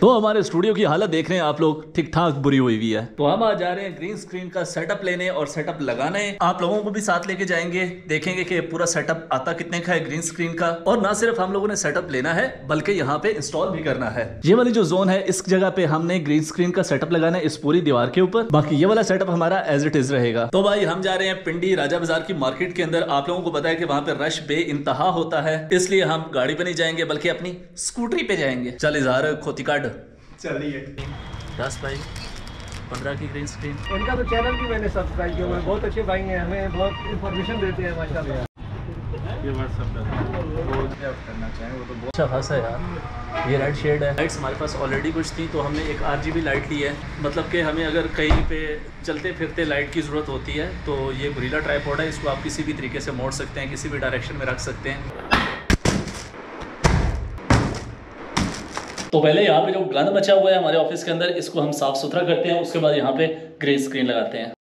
तो हमारे स्टूडियो की हालत देख रहे हैं आप लोग। ठीक ठाक बुरी हुई हुई है। तो हम आज जा रहे हैं ग्रीन स्क्रीन का सेटअप लेने और सेटअप लगाने। आप लोगों को भी साथ लेके जाएँगे। देखेंगे कि पूरा सेटअप आता कितने का है ग्रीन स्क्रीन का। और ना सिर्फ़ हम लोगों ने सेटअप लेना है बल्कि यहाँ पे इंस्टॉल भी करना है। ये वाली जो जोन है इस जगह पे हमने ग्रीन स्क्रीन का सेटअप लगाना है इस पूरी दीवार के ऊपर। बाकी ये वाला सेटअप हमारा एज इट इज़ रहेगा। तो भाई हम जा रहे हैं पिंडी राजा बाज़ार की मार्केट के अंदर। आप लोगों को पता है कि वहाँ पे रश बे होता है। इसलिए हम गाड़ी पे नहीं जाएँगे बल्कि अपनी स्कूटरी पे जाएँगे। चल इजहार खोती कार्ड चलिए दस भाई पंद्रह की ग्रीन स्क्रीन इनका तो चैनल भी मैंने सब्सक्राइब किया हुआ है बहुत अच्छे भाई हैं हमें बहुत इन्फॉर्मेशन देते हैं माशाल्लाह। ये व्हाट्सएप करना चाहें वो तो बहुत अच्छा खासा है यार। ये रेड शेड है। लाइट्स हमारे पास ऑलरेडी कुछ थी तो हमने एक आर लाइट ली है। मतलब कि हमें अगर कहीं पे चलते फिरते लाइट की ज़रूरत होती है तो ये गुरीला ट्राईपोड है इसको आप किसी भी तरीके से मोड़ सकते हैं किसी भी डायरेक्शन में रख सकते हैं। तो पहले यहाँ पे जो गंद मचा हुआ है हमारे ऑफ़िस के अंदर, इसको हम साफ़ सुथरा करते हैं, उसके बाद यहाँ पे ग्रे स्क्रीन लगाते हैं।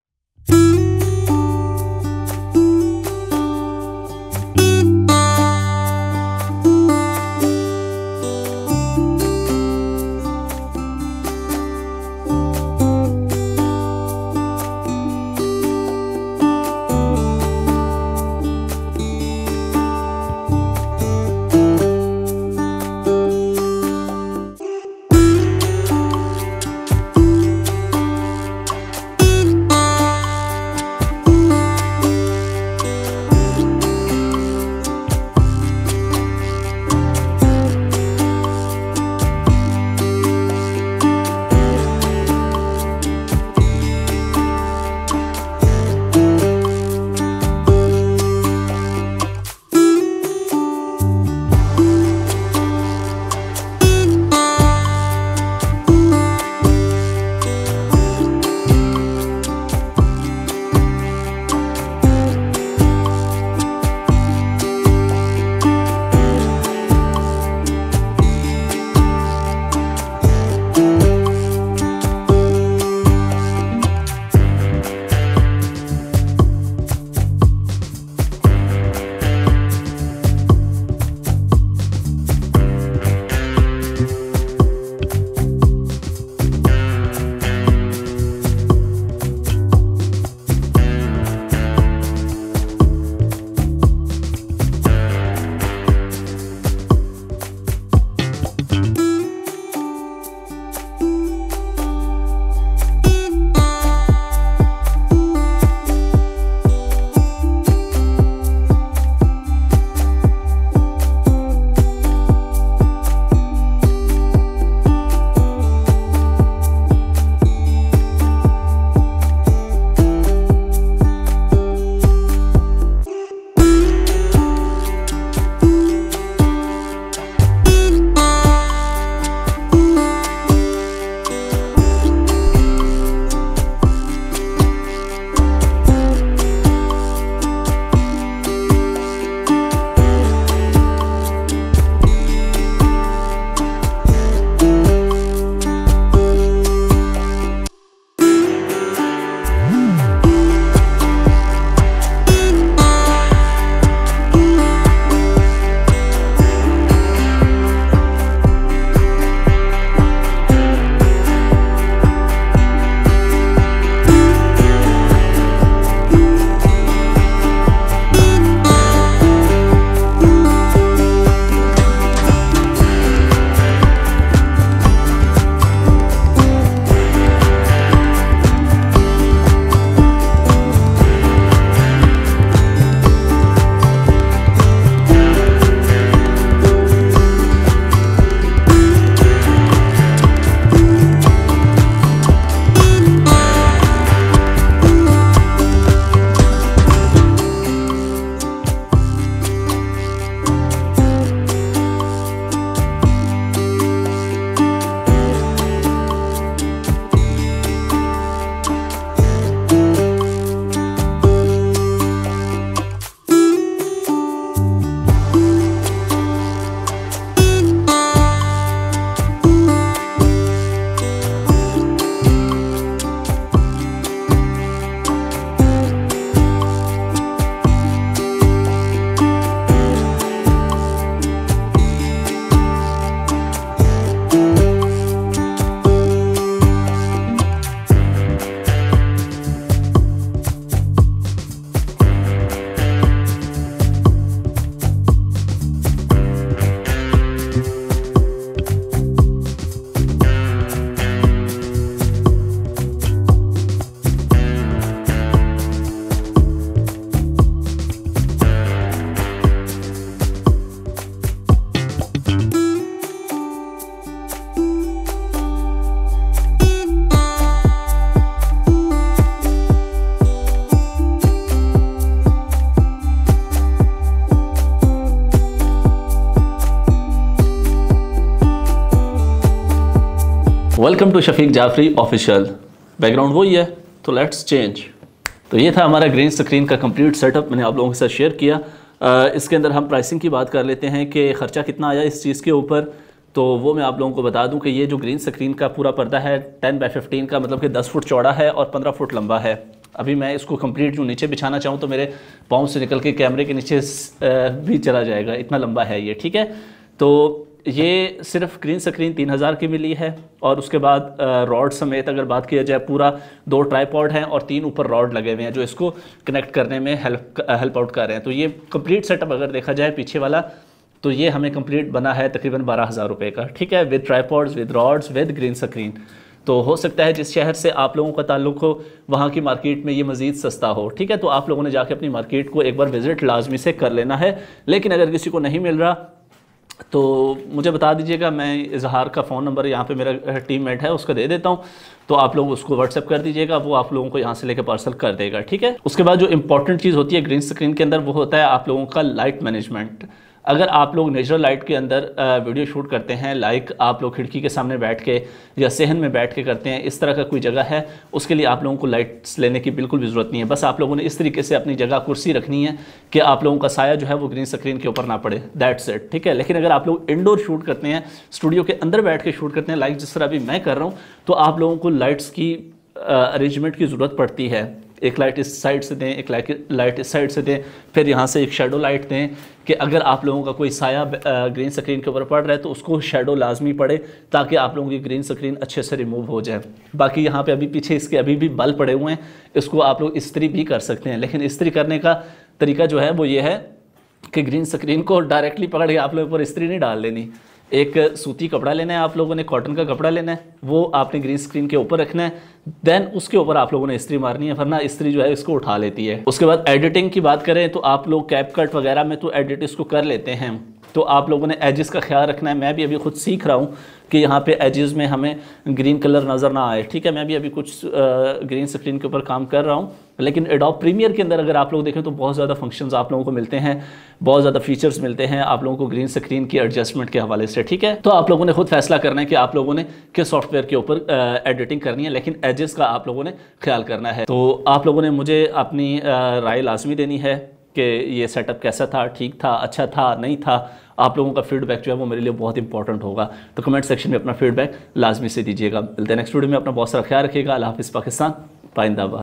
Welcome to Shafiq Jafri official background वही है तो लेट्स चेंज तो ये था हमारा ग्रीन स्क्रीन का कंप्लीट सेटअप मैंने आप लोगों के साथ शेयर किया। आ, इसके अंदर हम प्राइसिंग की बात कर लेते हैं कि ख़र्चा कितना आया इस चीज़ के ऊपर। तो वो मैं आप लोगों को बता दूँ कि ये जो ग्रीन स्क्रीन का पूरा पर्दा है 10 बाई 15 का मतलब कि 10 फुट चौड़ा है और 15 फुट लंबा है। अभी मैं इसको कंप्लीट जो नीचे बिछाना चाहूँ तो मेरे पाँव से निकल के कैमरे के नीचे भी चला जाएगा। इतना लंबा है ये ठीक है? तो ये सिर्फ़ ग्रीन स्क्रीन तीन हज़ार की मिली है और उसके बाद रॉड समेत अगर बात किया जाए, पूरा दो ट्राईपॉड हैं और तीन ऊपर रॉड लगे हुए हैं जो इसको कनेक्ट करने में हेल्प हेल्प आउट कर रहे हैं। तो ये कंप्लीट सेटअप अगर देखा जाए पीछे वाला तो ये हमें कंप्लीट बना है तकरीबन बारह हज़ार रुपये का। ठीक है with tripods with rods with green screen तो हो सकता है जिस शहर से आप लोगों का ताल्लुक हो, वहाँ की मार्केट में ये मज़ीद सस्ता हो। ठीक है तो आप लोगों ने जाके अपनी मार्केट को एक बार विज़िट लाजमी से कर लेना है। लेकिन अगर किसी को नहीं मिल रहा तो मुझे बता दीजिएगा, मैं इजहार का फ़ोन नंबर यहाँ पे मेरा टीम मेट है, उसका दे देता हूँ। तो आप लोग उसको व्हाट्सअप कर दीजिएगा, वो आप लोगों को यहाँ से लेकर पार्सल कर देगा, ठीक है? उसके बाद जो इंपॉर्टेंट चीज़ होती है ग्रीन स्क्रीन के अंदर, वो होता है आप लोगों का लाइट मैनेजमेंट अगर आप लोग नेचुरल लाइट के अंदर वीडियो शूट करते हैं, लाइक आप लोग खिड़की के सामने बैठ के या सहन में बैठ के करते हैं, इस तरह का कोई जगह है, उसके लिए आप लोगों को लाइट्स लेने की बिल्कुल भी ज़रूरत नहीं है। बस आप लोगों ने इस तरीके से अपनी जगह कुर्सी रखनी है कि आप लोगों का साया जो है वो ग्रीन स्क्रीन के ऊपर ना पड़े। दैट सेट ठीक है? लेकिन अगर आप लोग इंडोर शूट करते हैं स्टूडियो के अंदर बैठ के शूट करते हैं लाइक जिस तरह अभी मैं कर रहा हूँ तो आप लोगों को लाइट्स की अरेंजमेंट की ज़रूरत पड़ती है। एक लाइट इस साइड से दें, एक लाइट इस साइड से दें, फिर यहाँ से एक शेडो लाइट दें कि अगर आप लोगों का कोई साया ग्रीन स्क्रीन के ऊपर पड़ रहा है तो उसको शेडो लाजमी पड़े ताकि आप लोगों की ग्रीन स्क्रीन अच्छे से रिमूव हो जाए। बाकी यहाँ पे अभी पीछे इसके अभी भी बल पड़े हुए हैं, इसको आप लोग इस्त्री भी कर सकते हैं। लेकिन इस्त्री करने का तरीका जो है वो ये है कि ग्रीन स्क्रीन को डायरेक्टली पकड़ के आप लोगों पर इस्त्री नहीं डाल लेनी एक सूती कपड़ा लेना है आप लोगों ने कॉटन का कपड़ा लेना है, वो आपने ग्रीन स्क्रीन के ऊपर रखना है देन उसके ऊपर आप लोगों ने इस्त्री मारनी है, वरना इस्त्री जो है इसको उठा लेती है। उसके बाद एडिटिंग की बात करें तो आप लोग कैप कट वगैरह में तो एडिट इसको कर लेते हैं। तो आप लोगों ने एजेस का ख्याल रखना है। मैं भी अभी खुद सीख रहा हूँ कि यहाँ पे एजेस में हमें ग्रीन कलर नज़र ना आए। ठीक है, मैं भी अभी कुछ ग्रीन स्क्रीन के ऊपर काम कर रहा हूँ। लेकिन एडॉप प्रीमियर के अंदर अगर आप लोग देखें तो बहुत ज़्यादा फ़ंक्शंस आप लोगों को मिलते हैं, बहुत ज़्यादा फीचर्स मिलते हैं आप लोगों को ग्रीन स्क्रीन की एडजस्टमेंट के हवाले से। ठीक है तो आप लोगों ने खुद फैसला करना है कि आप लोगों ने किस सॉफ्टवेयर के ऊपर एडिटिंग करनी है, लेकिन एजेस का आप लोगों ने ख्याल करना है। तो आप लोगों ने मुझे अपनी राय लाजमी देनी है। कि ये सेटअप कैसा था, ठीक था अच्छा था, नहीं था, आप लोगों का फीडबैक जो है वो मेरे लिए बहुत इंपॉर्टेंट होगा। तो कमेंट सेक्शन में अपना फीडबैक लाजमी से दीजिएगा। मिलते हैं नेक्स्ट वीडियो में, अपना बहुत सारा ख्याल रखिएगा। अला हाफ़ पाकिस्तान, पाइंदाबाद।